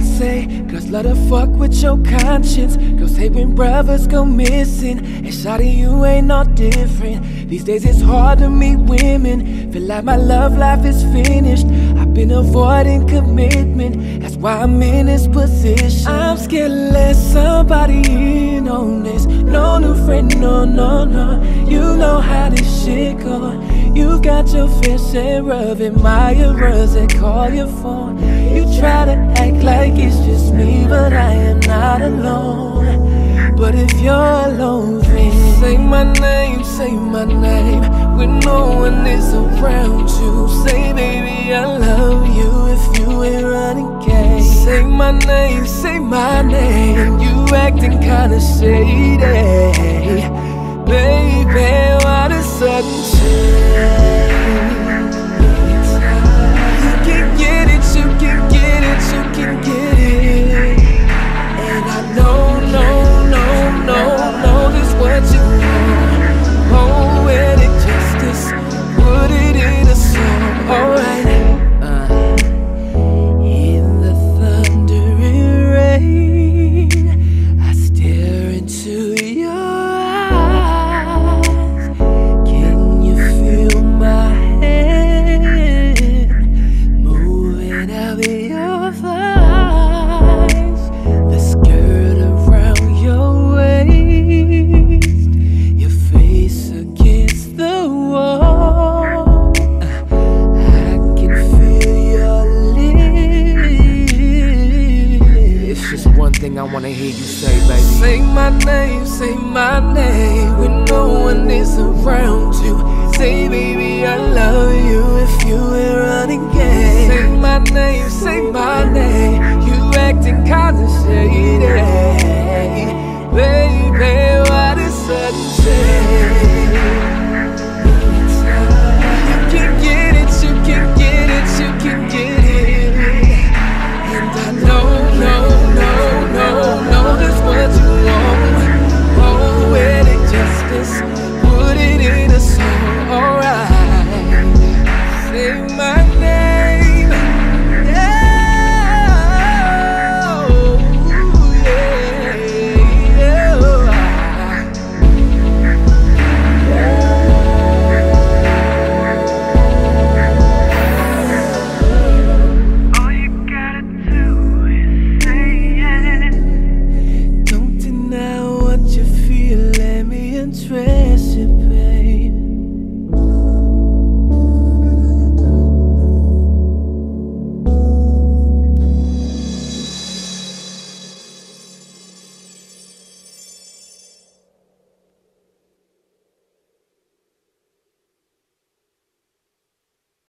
Beyoncé. Girls love to fuck with your conscience. Girls hate when brothers go missing. And shawty, you ain't no different. These days it's hard to meet women. Feel like my love life is finished. I've been avoiding commitment. That's why I'm in this position. I'm scared let somebody in on this. No new friend, no, no, no. You know how this shit go. You got your fair share of admirers that call your phone. You try to act like it's just me, but I am not alone. But if you're alone, then say my name, say my name. When no one is around you, say, baby, I love you if you ain't running game. Say my name, say my name. You acting kinda shady. Baby, Just one thing I wanna hear you say, baby. Say my name, say my name when no one is around you. Say, baby, I love you if you ain't running game. Say my name, say my name. You acting kinda shady. Baby, why this sudden justice,